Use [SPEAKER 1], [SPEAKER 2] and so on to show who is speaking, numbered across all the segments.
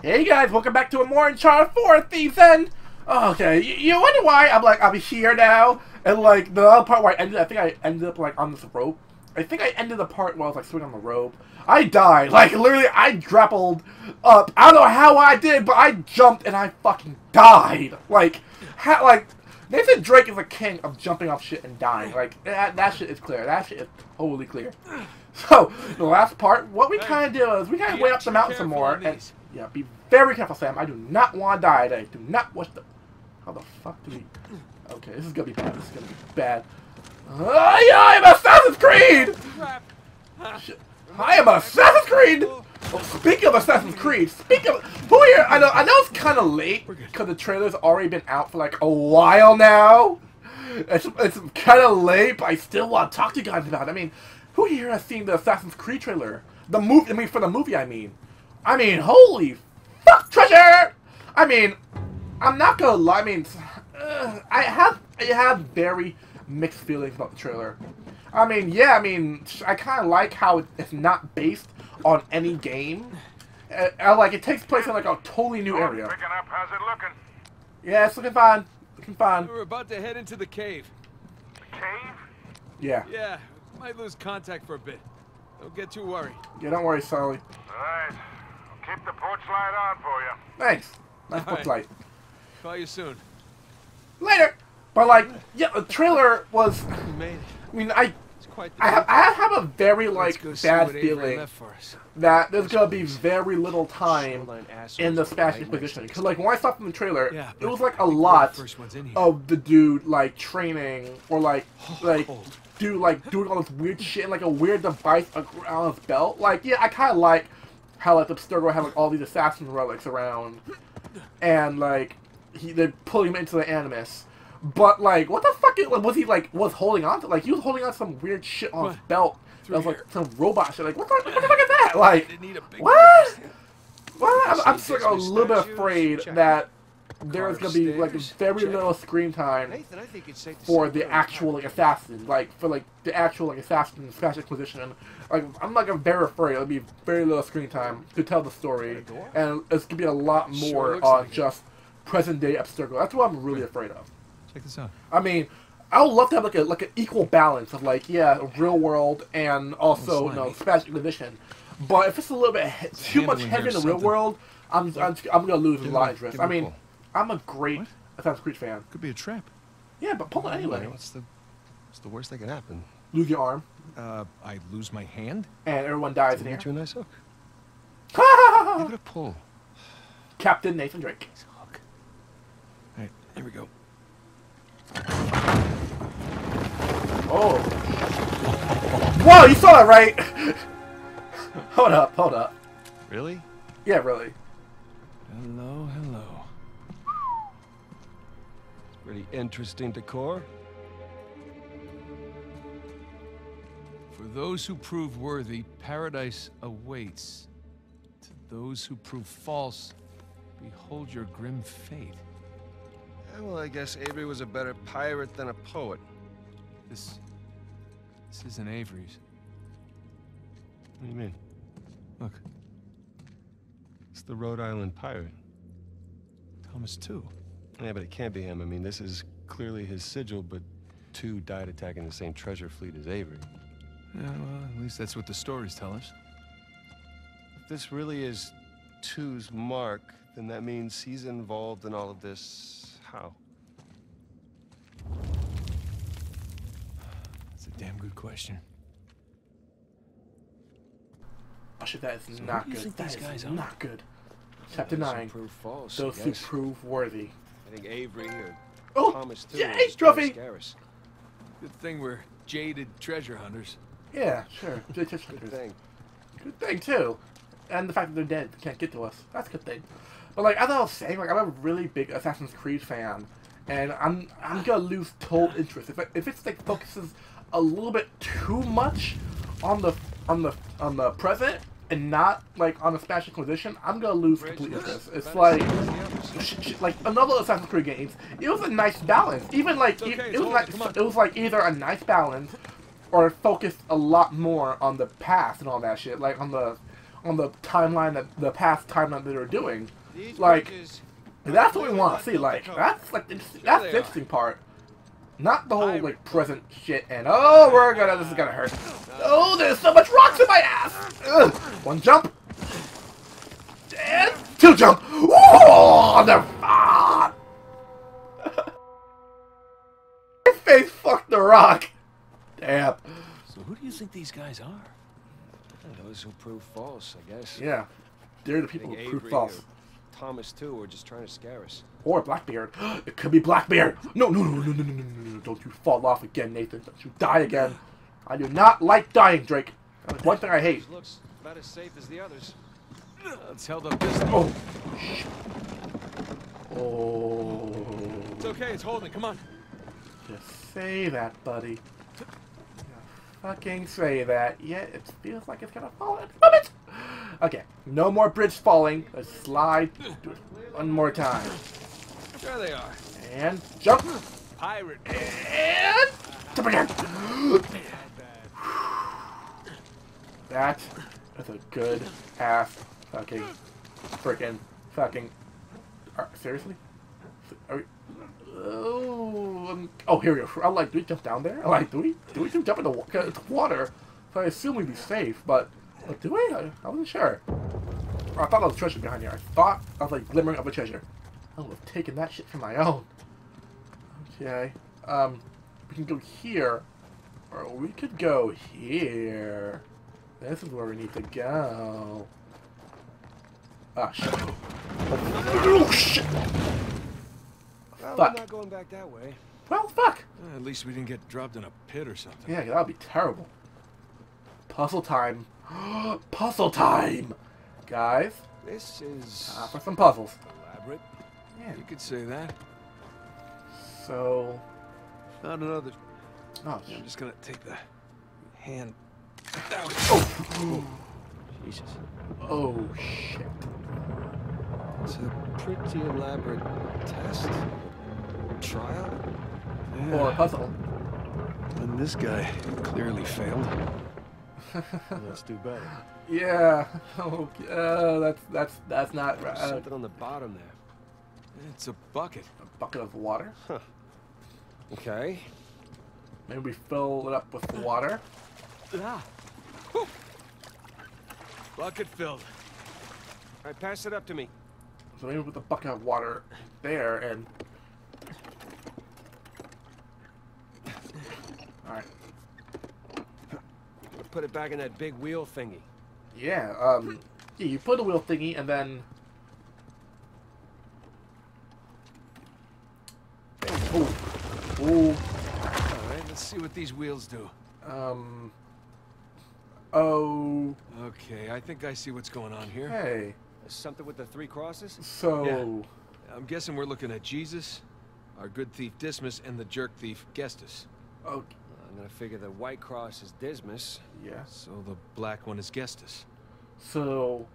[SPEAKER 1] Hey guys, welcome back to a more Uncharted 4 Thief's End! Okay, you, you wonder why I'm like, I'm here now, and like, the other part where I ended, I think I ended up like on this rope. I think I ended the part where I was like swinging on the rope. I died, like literally I grappled up. I don't know how I did, but I jumped and I fucking died. Like, ha like, Nathan Drake is a king of jumping off shit and dying. Like, that, that shit is clear. That shit is totally clear. So, the last part, what we kind of do is we kind of went up the mountain some more. And, yeah, be very careful, Sam. I do not want to die today. Do not watch the... How the fuck do we... Okay, this is to be bad. This is to be bad. Uh, yeah, I'm Assassin's Creed! Shit. I am Assassin's Creed! Oh, speaking of Assassin's Creed, speaking of... Who here... I know, I know it's kind of late, because the trailer's already been out for, like, a while now. It's, it's kind of late, but I still want to talk to you guys about it. I mean... Who here has seen the Assassin's Creed trailer? The movie, I mean, for the movie, I mean. I mean, holy fuck, treasure! I mean, I'm not gonna lie, I mean, uh, I have, I have very mixed feelings about the trailer. I mean, yeah, I mean, I kind of like how it's not based on any game. Uh, uh, like, it takes place in, like, a totally new area.
[SPEAKER 2] Picking up, how's it looking?
[SPEAKER 1] Yeah, it's looking fine. Looking fine.
[SPEAKER 3] We're about to head into the cave.
[SPEAKER 2] The cave?
[SPEAKER 1] Yeah.
[SPEAKER 3] Yeah, might lose contact for a bit. Don't get too worried.
[SPEAKER 1] Yeah, don't worry, Sully.
[SPEAKER 2] Alright. I'll keep the porch light on for you.
[SPEAKER 1] Thanks. Nice
[SPEAKER 3] All
[SPEAKER 1] book
[SPEAKER 3] right.
[SPEAKER 1] light.
[SPEAKER 3] Call you soon.
[SPEAKER 1] Later! But, like, yeah, the trailer was...
[SPEAKER 3] We made it.
[SPEAKER 1] I mean, I
[SPEAKER 3] It's quite the
[SPEAKER 1] I have, I have a very like
[SPEAKER 3] go
[SPEAKER 1] bad feeling
[SPEAKER 3] left for us.
[SPEAKER 1] that there's gonna be very little time in the
[SPEAKER 3] are
[SPEAKER 1] Spanish
[SPEAKER 3] right
[SPEAKER 1] Inquisition. Because like when I saw from the trailer,
[SPEAKER 3] Yeah,
[SPEAKER 1] it was like a
[SPEAKER 3] I think we're the
[SPEAKER 1] lot
[SPEAKER 3] First ones in here.
[SPEAKER 1] of the dude like training or like oh, like
[SPEAKER 3] cold.
[SPEAKER 1] dude like doing all this weird shit and like a weird device around his belt. Like yeah, I kind of like how like the Abstergo had like all these assassin relics around, and like he they pulling him into the Animus. But like, what the fuck is, was he like? Was holding on to? Like he was holding on to some weird shit on his belt. That was like some robot shit. Like what the, what the fuck is that? Like
[SPEAKER 3] They need a big
[SPEAKER 1] what? Well, I'm, I'm just like a little bit afraid that there's gonna be like very
[SPEAKER 3] Check.
[SPEAKER 1] little screen time
[SPEAKER 3] Nathan, I think it's safe to
[SPEAKER 1] for the actual like assassin, like for like the actual like assassin in Spanish Inquisition. Like I'm like I'm very afraid it'll be very little screen time to tell the story, and it's gonna be a lot more
[SPEAKER 3] looks
[SPEAKER 1] on
[SPEAKER 3] like it.
[SPEAKER 1] just present day Abstergo. That's what I'm really afraid of.
[SPEAKER 4] Check this out.
[SPEAKER 1] I mean, I would love to have like a like an equal balance of like yeah, real world and also oh, you know
[SPEAKER 4] slimy.
[SPEAKER 1] Spanish Inquisition. But if it's a little bit he- too much heavy in the real
[SPEAKER 4] something.
[SPEAKER 1] world, I'm I'm, I'm gonna lose a
[SPEAKER 4] Give
[SPEAKER 1] lot of interest. I mean,
[SPEAKER 4] pull.
[SPEAKER 1] I'm a great
[SPEAKER 4] What?
[SPEAKER 1] Assassin's Creed fan.
[SPEAKER 4] Could be a trap.
[SPEAKER 1] Yeah, but pull it anyway.
[SPEAKER 4] What's the, what's the worst that could happen?
[SPEAKER 1] Lose your arm,
[SPEAKER 4] Uh, I lose my hand.
[SPEAKER 1] and everyone dies in here.
[SPEAKER 4] you a nice hook. Give it a pull.
[SPEAKER 1] Captain Nathan Drake.
[SPEAKER 4] Nice hook. All right, here we go.
[SPEAKER 1] Oh. Whoa, you saw that right? hold up, hold up.
[SPEAKER 4] Really?
[SPEAKER 1] Yeah, really.
[SPEAKER 4] Hello, hello. It's pretty interesting decor.
[SPEAKER 3] For those who prove worthy, paradise awaits. To those who prove false, behold your grim fate.
[SPEAKER 5] Yeah, well, I guess Avery was a better pirate than a poet.
[SPEAKER 3] This. This isn't Avery's.
[SPEAKER 5] What do you mean?
[SPEAKER 3] Look,
[SPEAKER 5] It's the Rhode Island pirate.
[SPEAKER 3] Thomas Tew.
[SPEAKER 5] Yeah, but it can't be him. I mean, this is clearly his sigil, but Tew died attacking the same treasure fleet as Avery.
[SPEAKER 3] Yeah, well, at least that's what the stories tell us.
[SPEAKER 5] If this really is Tew's mark, then that means he's involved in all of this. How?
[SPEAKER 3] That's a damn good question.
[SPEAKER 1] Oh shit, that is
[SPEAKER 3] So
[SPEAKER 1] not
[SPEAKER 3] who do you
[SPEAKER 1] good.
[SPEAKER 3] think
[SPEAKER 1] That
[SPEAKER 3] these guys are?
[SPEAKER 1] not good. Chapter
[SPEAKER 5] Those who
[SPEAKER 1] 9.
[SPEAKER 5] Prove false.
[SPEAKER 1] Those who prove worthy.
[SPEAKER 5] I think Avery or
[SPEAKER 1] Oh,
[SPEAKER 5] Thomas Tew.
[SPEAKER 1] yay,
[SPEAKER 5] are just
[SPEAKER 1] trophy!
[SPEAKER 5] trying to.
[SPEAKER 3] Good thing we're jaded treasure hunters.
[SPEAKER 1] Yeah, sure. Good, good,
[SPEAKER 5] Good thing.
[SPEAKER 1] good thing, too. And the fact that they're dead can't get to us. That's a good thing. But, like, as I was saying, like, I'm a really big Assassin's Creed fan. And I'm I'm gonna lose total interest. If, it, if it's, like, focuses a little bit too much on the on the on the present and not like on the Spanish Inquisition, I'm gonna lose complete interest. It's like sh- sh- like another Assassin's Creed games. It was a nice balance. Even like
[SPEAKER 3] okay,
[SPEAKER 1] it, it was like it was like either a nice balance or focused a lot more on the past and all that shit. Like on the on the timeline that the past timeline that they were doing.
[SPEAKER 4] These
[SPEAKER 1] Like, That's what we want to see. Like that's like the, that's the interesting part. Not the whole like present shit and oh we're gonna this is gonna hurt. Oh there's so much rocks in my ass. Ugh. One jump. And two jump. Motherfucker! Your face fucked the rock! Damn.
[SPEAKER 3] So who do you think these guys are?
[SPEAKER 5] Those who prove false, I guess.
[SPEAKER 1] Yeah. They're the people who prove false.
[SPEAKER 5] Thomas Tew, or just trying to scare us.
[SPEAKER 1] Or Blackbeard. It could be Blackbeard. No, no, no, no, no, no, no, no, Don't you fall off again, Nathan. Don't you die again. I do not like dying, Drake. That's one thing I hate.
[SPEAKER 5] Looks about as safe as the others.
[SPEAKER 3] Let's tell them this.
[SPEAKER 1] Oh, shit. Oh.
[SPEAKER 3] It's okay. It's holding. Come on.
[SPEAKER 1] Just say that, buddy. Just fucking say that. Yeah, it feels like it's gonna fall in moment. Okay, no more bridge falling. Let's slide. It one more time.
[SPEAKER 3] There they are.
[SPEAKER 1] And jump.
[SPEAKER 3] Pirate.
[SPEAKER 1] And jump again. That is a good ass fucking freaking fucking. Are, seriously? Are we, oh, um, oh, here we go. I'm like, do we jump down there? I'm like, do we? Do we jump in the wa- 'cause it's water? So I assume we'd be safe, but like, do we? I, I wasn't sure. I thought there was treasure behind here. I thought I was like glimmering of a treasure. I would have taken that shit for my own. Okay. Um, we can go here, or we could go here. This is where we need to go. Ah, shit. Oh, shit.
[SPEAKER 5] Well,
[SPEAKER 1] Fuck.
[SPEAKER 5] we're not going back that way.
[SPEAKER 1] Well, fuck.
[SPEAKER 3] Uh, at least we didn't get dropped in a pit or something.
[SPEAKER 1] Yeah, that would be terrible. Puzzle time. Puzzle time! Guys,
[SPEAKER 5] This is
[SPEAKER 1] time for some puzzles.
[SPEAKER 5] elaborate.
[SPEAKER 1] Yeah,
[SPEAKER 3] You could say that.
[SPEAKER 1] so...
[SPEAKER 3] Not another.
[SPEAKER 1] Oh,
[SPEAKER 3] I'm just gonna take the hand.
[SPEAKER 1] oh,
[SPEAKER 5] Jesus.
[SPEAKER 1] oh, shit.
[SPEAKER 5] It's a pretty elaborate test. Trial?
[SPEAKER 1] Or a puzzle.
[SPEAKER 3] And this guy clearly failed.
[SPEAKER 5] Let's do better.
[SPEAKER 1] Yeah. Okay. Uh, that's that's that's not
[SPEAKER 5] There's
[SPEAKER 1] uh,
[SPEAKER 5] something on the bottom there.
[SPEAKER 3] It's a bucket.
[SPEAKER 1] a bucket of water.
[SPEAKER 5] Okay.
[SPEAKER 1] Maybe we fill it up with water.
[SPEAKER 3] Ah. Bucket filled.
[SPEAKER 5] All right, pass it up to me.
[SPEAKER 1] So maybe put the bucket of water there and. All right.
[SPEAKER 5] Put it back in that big wheel thingy.
[SPEAKER 1] Yeah. Um. Yeah. You put the wheel thingy and then. Oh. Oh.
[SPEAKER 3] All right, let's see what these wheels do.
[SPEAKER 1] Um. Oh.
[SPEAKER 3] Okay, I think I see what's going on here.
[SPEAKER 1] Hey.
[SPEAKER 5] Something with the three crosses?
[SPEAKER 1] So.
[SPEAKER 3] I'm guessing we're looking at Jesus, our good thief Dismas, and the jerk thief Gestas.
[SPEAKER 1] Oh.
[SPEAKER 5] I'm gonna figure the white cross is Dismas.
[SPEAKER 1] Yeah.
[SPEAKER 3] So the black one is Gestas.
[SPEAKER 1] So,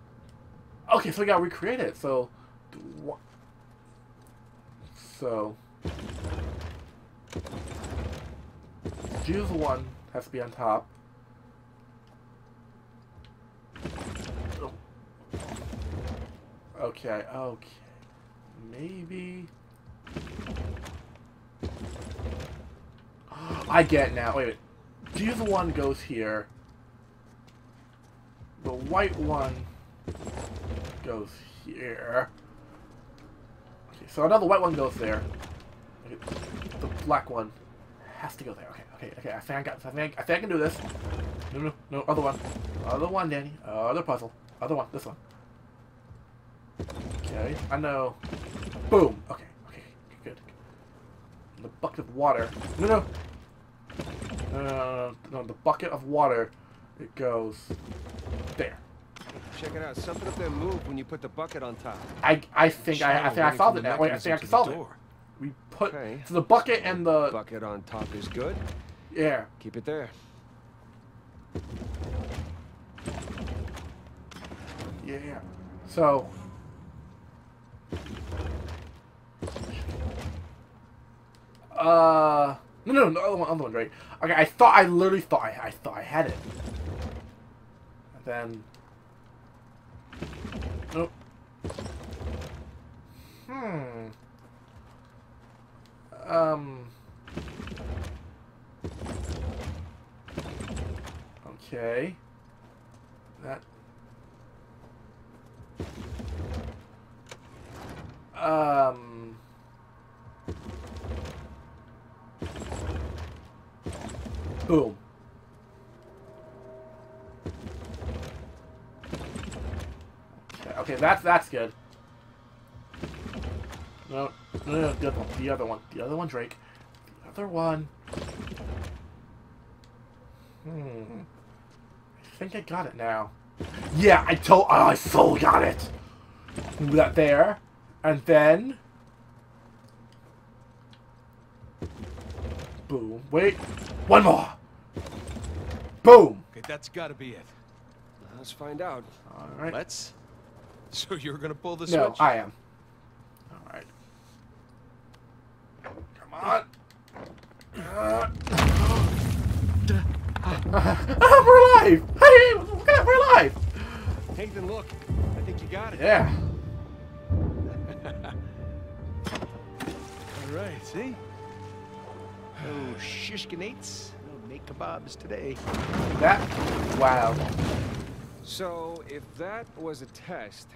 [SPEAKER 1] okay, so we gotta recreate it. So, do wha- so, Jesus one has to be on top. Okay, okay, maybe. I get now. Wait, wait. Jesus one goes here. The white one goes here. Okay, so another white one goes there. The black one has to go there. Okay, okay, okay. I think I got. I think I, I think I can do this. No, no, no. Other one. Other one, Danny. Other puzzle. Other one. This one. Okay, I know. Boom. Okay, okay, good. The bucket of water. No, no. No, no. The bucket of water. It goes there.
[SPEAKER 5] Check it out. Something up there moved when you put the bucket on top.
[SPEAKER 1] I I think I, I think I solved it now. Wait, I think I
[SPEAKER 3] to
[SPEAKER 1] can
[SPEAKER 3] the
[SPEAKER 1] solve it. We put
[SPEAKER 5] Okay.
[SPEAKER 1] so the bucket and the
[SPEAKER 5] Bucket on top is good.
[SPEAKER 1] yeah.
[SPEAKER 5] Keep it there.
[SPEAKER 1] Yeah. So. Uh. No, no, no, other one, other one, right? Okay, I thought, I literally thought I, I thought I had it. And then. Nope. Hmm. Um. Okay. That. Um. Boom. Okay, that's that's good. No, no, no, the other one, the other one, the other one, Drake, the other one. Hmm. I think I got it now. Yeah, I told. Oh, I so got it. Move that there, and then. Boom. Wait. One more. Boom.
[SPEAKER 3] Okay, that's gotta be it.
[SPEAKER 5] Let's find out.
[SPEAKER 1] All right.
[SPEAKER 3] Let's. So you're gonna pull the
[SPEAKER 1] No,
[SPEAKER 3] switch?
[SPEAKER 1] I am. All right. Come on. Uh, we're alive! Hey, look at that, we're alive!
[SPEAKER 5] Nathan, look. I think you got it.
[SPEAKER 1] Yeah.
[SPEAKER 3] All right, see?
[SPEAKER 4] Oh, shishkinates. No make kebabs today.
[SPEAKER 1] That. Wow.
[SPEAKER 5] So, if that was a test,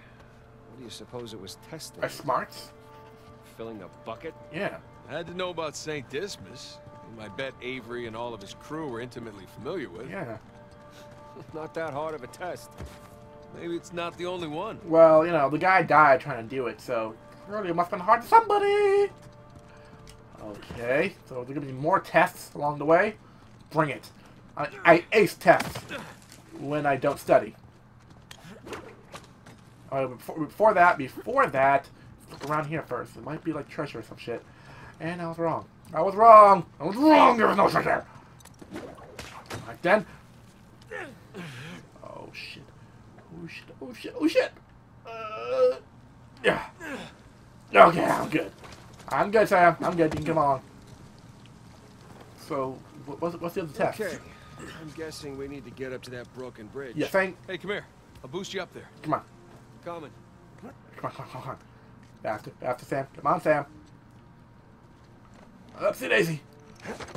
[SPEAKER 5] what do you suppose it was testing?
[SPEAKER 1] Are smarts?
[SPEAKER 5] Filling a bucket?
[SPEAKER 1] Yeah.
[SPEAKER 3] I had to know about St. Dismas. whom I bet Avery and all of his crew were intimately familiar with.
[SPEAKER 1] Yeah.
[SPEAKER 5] Not that hard of a test.
[SPEAKER 3] Maybe it's not the only one.
[SPEAKER 1] Well, you know, the guy died trying to do it, so really it must have been hard to somebody. Okay, so there's gonna be more tests along the way. Bring it. I, I ace tests when I don't study. Before, before that, before that, look around here first. It might be like treasure or some shit. And I was wrong. I was wrong. I was wrong. There was no treasure. Right then. Oh shit. Oh shit. Oh shit. Oh shit. Uh, yeah. Okay, I'm good. I'm good, Sam. I'm good. You can come on. So, what's, what's the other test?
[SPEAKER 5] Okay. I'm guessing we need to get up to that broken bridge.
[SPEAKER 1] You think?
[SPEAKER 3] Hey, come here. I'll boost you up there.
[SPEAKER 1] Come on.
[SPEAKER 5] Coming.
[SPEAKER 1] Come on, come on, come on. Faster, faster, Sam. Come on, Sam. Upsy daisy.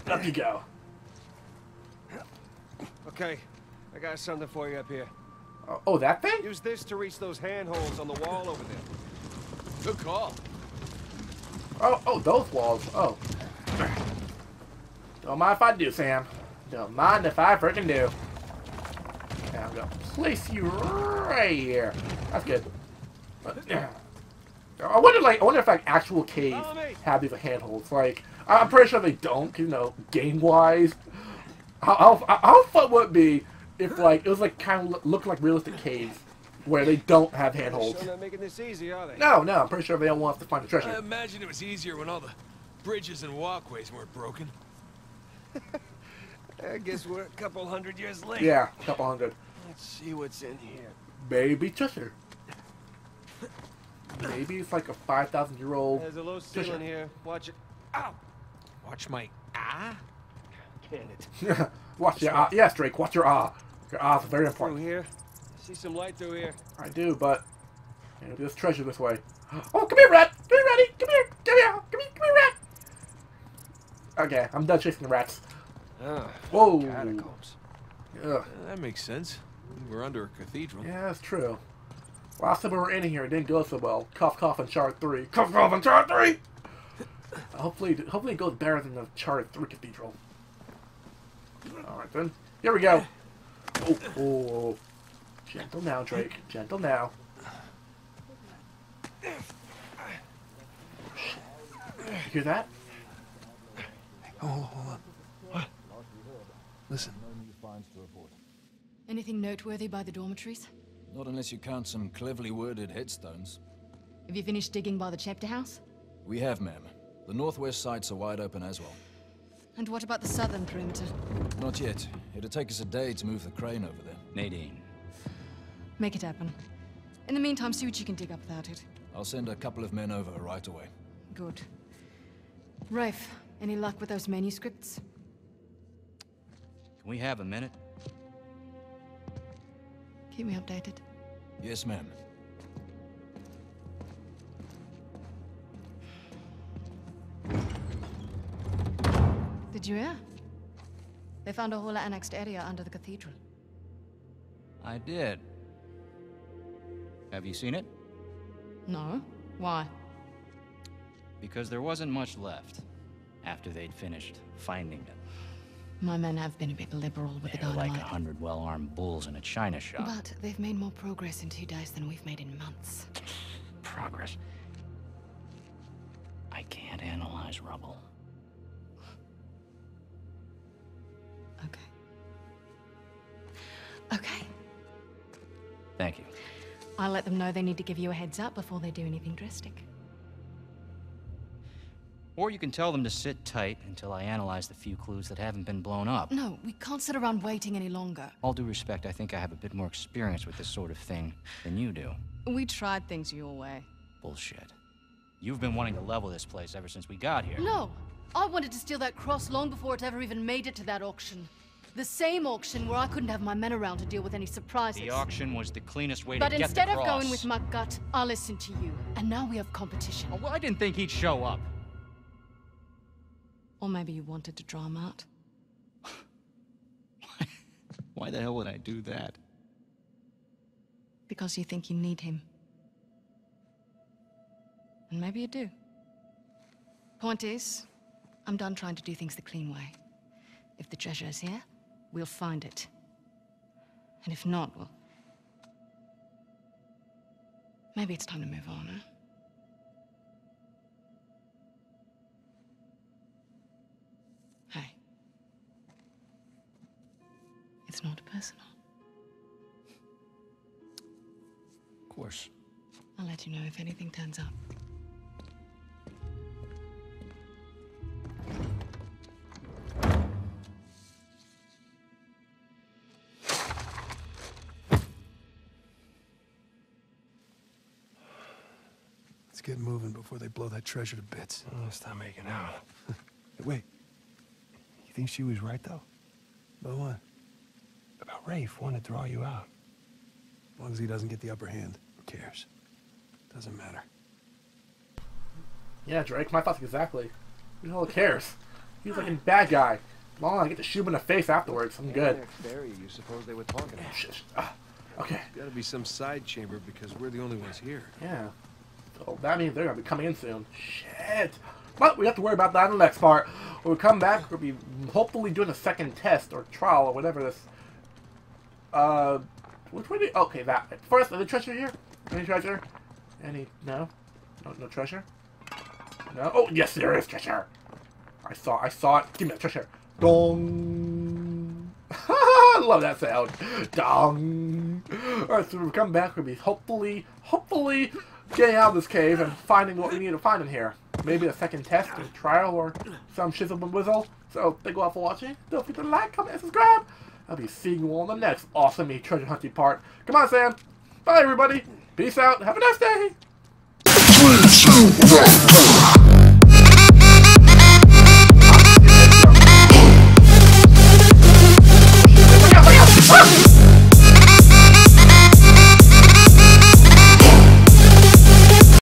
[SPEAKER 1] Up you go.
[SPEAKER 5] Okay. I got something for you up here.
[SPEAKER 1] Oh, oh, that thing?
[SPEAKER 5] Use this to reach those handholds on the wall over there.
[SPEAKER 3] Good call.
[SPEAKER 1] Oh, oh, those walls. Oh. Don't mind if I do, Sam. Don't mind if I freaking do. Now I'm gonna place you right here. That's good. I wonder, like, I wonder if like actual caves have these handholds. Like, I'm pretty sure they don't. You know, game wise, how, how how fun would it be if like it was like kind of look like realistic caves where they don't have handholds?
[SPEAKER 5] Sure not making this easy.
[SPEAKER 1] No, no, I'm pretty sure they don't want to find the treasure.
[SPEAKER 3] I
[SPEAKER 1] treasure.
[SPEAKER 3] imagine it was easier when all the bridges and walkways weren't broken.
[SPEAKER 5] I guess we're a couple hundred years late.
[SPEAKER 1] Yeah, a couple hundred.
[SPEAKER 5] Let's see what's in here.
[SPEAKER 1] Maybe treasure. Maybe it's like a 5,000 year old.
[SPEAKER 5] There's a low
[SPEAKER 1] Treasure.
[SPEAKER 5] ceiling here. Watch it. Ow!
[SPEAKER 3] Watch my ah.
[SPEAKER 5] Can it?
[SPEAKER 1] watch your ah. Yes, Drake, watch your ah. Your ah is very
[SPEAKER 5] Through
[SPEAKER 1] important.
[SPEAKER 5] here. See some light through here.
[SPEAKER 1] I do, but maybe there's treasure this way. Oh, come here, rat! Come here, ratty! Come here! Come here! Come here, come here, rat! Okay, I'm done chasing the rats.
[SPEAKER 5] Ah,
[SPEAKER 1] Whoa!
[SPEAKER 5] catacombs.
[SPEAKER 1] Ugh.
[SPEAKER 3] Uh, that makes sense. We're under a cathedral.
[SPEAKER 1] Yeah, that's true. Last time we were in here, it didn't go so well. Cough, cough, Uncharted 3. Cough, cough, Uncharted 3! hopefully, hopefully it goes better than the Chart 3 Cathedral. Alright then. Here we go. Oh, oh. Gentle now, Drake. Gentle now. You hear that?
[SPEAKER 3] Oh, hold on. What? Listen.
[SPEAKER 6] Anything noteworthy by the dormitories?
[SPEAKER 7] Not unless you count some cleverly worded headstones.
[SPEAKER 6] Have you finished digging by the chapter house?
[SPEAKER 7] We have, ma'am. The northwest sites are wide open as well.
[SPEAKER 6] And what about the southern perimeter?
[SPEAKER 7] Not yet. It'll take us a day to move the crane over there.
[SPEAKER 8] Nadine.
[SPEAKER 6] Make it happen. In the meantime, see what you can dig up without it.
[SPEAKER 7] I'll send a couple of men over right away.
[SPEAKER 6] Good. Rafe, any luck with those manuscripts?
[SPEAKER 8] Can we have a minute?
[SPEAKER 6] Keep me updated.
[SPEAKER 7] Yes, ma'am.
[SPEAKER 6] Did you hear? They found a whole annexed area under the cathedral.
[SPEAKER 8] I did. Have you seen it?
[SPEAKER 6] No? Why?
[SPEAKER 8] Because there wasn't much left after they'd finished finding it.
[SPEAKER 6] My men have been a bit liberal with the
[SPEAKER 8] They're like
[SPEAKER 6] dynamite.
[SPEAKER 8] a hundred well-armed bulls in a china shop.
[SPEAKER 6] But they've made more progress in two days than we've made in months.
[SPEAKER 8] Progress. I can't analyze rubble.
[SPEAKER 6] Okay. Okay.
[SPEAKER 8] Thank you.
[SPEAKER 6] I'll let them know they need to give you a heads up before they do anything drastic.
[SPEAKER 8] Or you can tell them to sit tight until I analyze the few clues that haven't been blown up.
[SPEAKER 6] No, we can't sit around waiting any longer.
[SPEAKER 8] All due respect, I think I have a bit more experience with this sort of thing than you do.
[SPEAKER 6] We tried things your way.
[SPEAKER 8] Bullshit. You've been wanting to level this place ever since we got here.
[SPEAKER 6] No! I wanted to steal that cross long before it ever even made it to that auction. The same auction where I couldn't have my men around to deal with any surprises.
[SPEAKER 8] The auction was the cleanest way
[SPEAKER 6] but
[SPEAKER 8] to get the
[SPEAKER 6] But
[SPEAKER 8] instead of
[SPEAKER 6] going with my gut, I'll listen to you. And now we have competition.
[SPEAKER 8] Oh, well, I didn't think he'd show up.
[SPEAKER 6] Or maybe you wanted to draw him out.
[SPEAKER 8] Why the hell would I do that?
[SPEAKER 6] Because you think you need him. And maybe you do. Point is, I'm done trying to do things the clean way. If the treasure is here, we'll find it. And if not, well... Maybe it's time to move on, huh? Hey. It's not personal.
[SPEAKER 8] Of course.
[SPEAKER 6] I'll let you know if anything turns up.
[SPEAKER 9] Moving before they blow that treasure to bits.
[SPEAKER 5] Oh, stop making out. Hey, Wait. You think she was right, though?
[SPEAKER 9] But what?
[SPEAKER 5] About Rafe wanting to draw you out.
[SPEAKER 9] As long as he doesn't get the upper hand, who cares? Doesn't matter.
[SPEAKER 1] Yeah, Drake, my thoughts exactly. Who the hell cares? He's like a bad guy. Long I get to shoot him in the face afterwards. I'm good.
[SPEAKER 4] Next area you suppose they were talking about?
[SPEAKER 1] Shh, shh, ah, okay,
[SPEAKER 5] Gotta be some side chamber because we're the only ones here.
[SPEAKER 1] yeah. So that means they're gonna be coming in soon. Shit. But we have to worry about that in the next part. When we come back, we'll be hopefully doing a second test or trial or whatever this. Uh, which way do? Okay, that. First, the treasure here. Any treasure? Any? No. No, no treasure. No. Oh, yes, there is treasure. I saw. I saw it. Give me that treasure. Dong. I love that sound. Dong. Alright, so we come back, we'll be hopefully, hopefully getting out of this cave and finding what we need to find in here. Maybe a second test or trial or some shizzle and whizzle. So thank you all for watching. Don't forget to like, comment, and subscribe. I'll be seeing you all in the next awesome treasure hunting part. Come on, Sam. Bye, everybody. Peace out. Have a nice day.